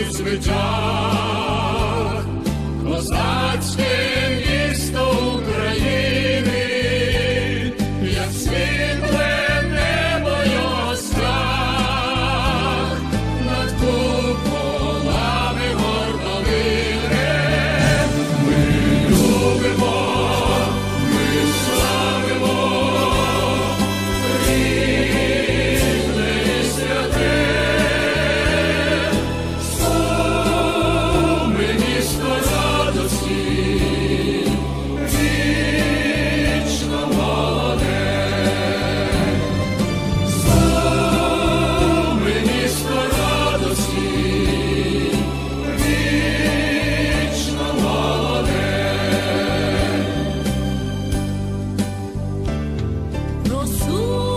Дійсно слави pro sul.